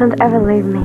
don't ever leave me.